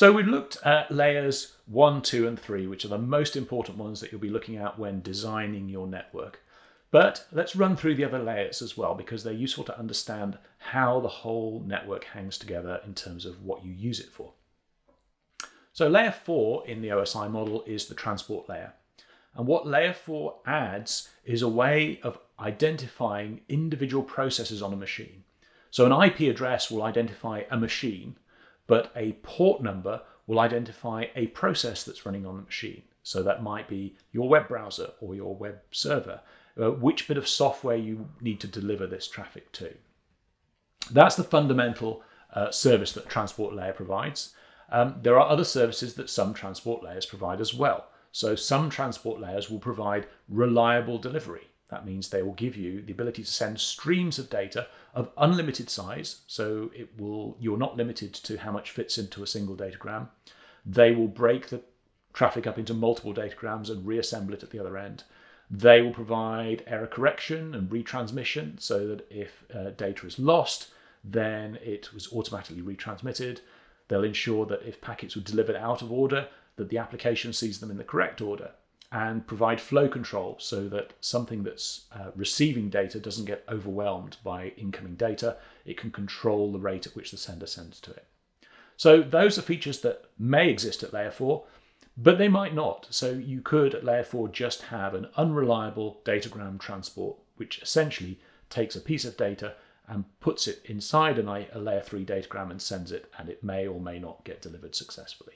So we've looked at layers one, two, and three, which are the most important ones that you'll be looking at when designing your network. But let's run through the other layers as well because they're useful to understand how the whole network hangs together in terms of what you use it for. So layer 4 in the OSI model is the transport layer. And what layer 4 adds is a way of identifying individual processes on a machine. So an IP address will identify a machine, but a port number will identify a process that's running on the machine. So that might be your web browser or your web server, uh, which bit of software you need to deliver this traffic to. That's the fundamental uh, service that Transport Layer provides. Um, there are other services that some transport layers provide as well. So some transport layers will provide reliable delivery. That means they will give you the ability to send streams of data of unlimited size. So it will you're not limited to how much fits into a single datagram. They will break the traffic up into multiple datagrams and reassemble it at the other end. They will provide error correction and retransmission so that if uh, data is lost, then it was automatically retransmitted. They'll ensure that if packets were delivered out of order, that the application sees them in the correct order and provide flow control so that something that's uh, receiving data doesn't get overwhelmed by incoming data. It can control the rate at which the sender sends to it. So those are features that may exist at layer 4, but they might not. So you could at layer 4 just have an unreliable datagram transport, which essentially takes a piece of data and puts it inside an, a layer 3 datagram and sends it, and it may or may not get delivered successfully.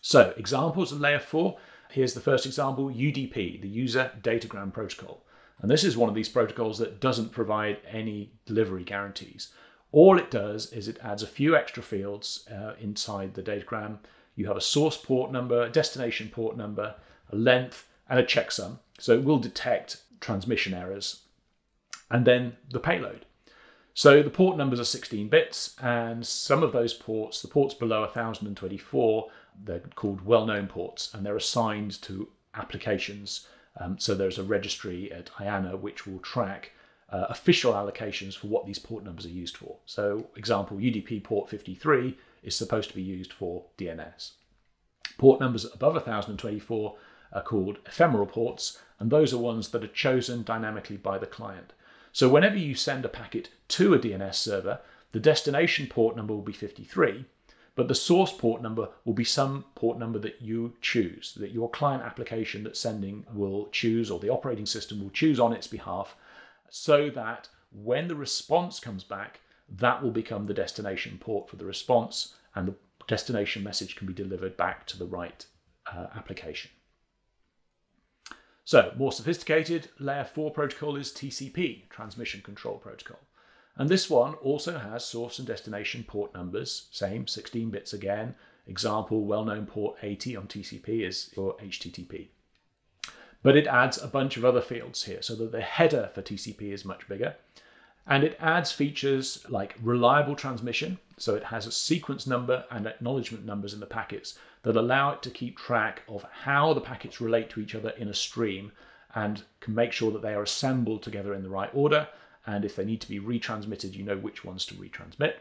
So examples of layer 4. Here's the first example, UDP, the User Datagram Protocol. And this is one of these protocols that doesn't provide any delivery guarantees. All it does is it adds a few extra fields uh, inside the datagram you have a source port number, a destination port number, a length, and a checksum. So it will detect transmission errors. And then the payload. So the port numbers are 16 bits, and some of those ports, the ports below 1024, they're called well known ports, and they're assigned to applications. Um, so there's a registry at IANA which will track uh, official allocations for what these port numbers are used for. So, example, UDP port 53 is supposed to be used for DNS. Port numbers above 1024 are called ephemeral ports, and those are ones that are chosen dynamically by the client. So whenever you send a packet to a DNS server, the destination port number will be 53, but the source port number will be some port number that you choose, that your client application that's sending will choose, or the operating system will choose on its behalf, so that when the response comes back, that will become the destination port for the response, and the destination message can be delivered back to the right uh, application. So, more sophisticated, layer 4 protocol is TCP, Transmission Control Protocol. And this one also has source and destination port numbers, same 16 bits again. Example, well known port 80 on TCP is for HTTP. But it adds a bunch of other fields here so that the header for TCP is much bigger. And it adds features like reliable transmission. So it has a sequence number and acknowledgement numbers in the packets that allow it to keep track of how the packets relate to each other in a stream and can make sure that they are assembled together in the right order. And if they need to be retransmitted, you know which ones to retransmit.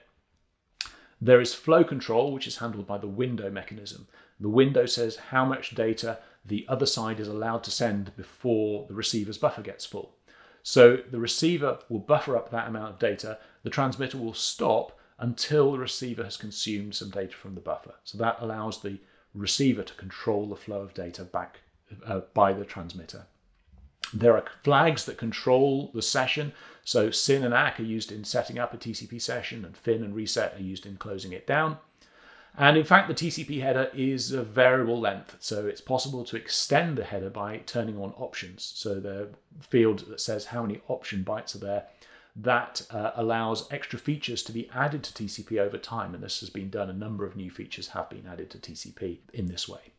There is flow control, which is handled by the window mechanism. The window says how much data the other side is allowed to send before the receiver's buffer gets full. So the receiver will buffer up that amount of data. The transmitter will stop until the receiver has consumed some data from the buffer. So that allows the receiver to control the flow of data back uh, by the transmitter. There are flags that control the session. So SYN and ACK are used in setting up a TCP session, and FIN and reset are used in closing it down. And in fact, the TCP header is a variable length, so it's possible to extend the header by turning on options. So the field that says how many option bytes are there, that uh, allows extra features to be added to TCP over time. And this has been done. A number of new features have been added to TCP in this way.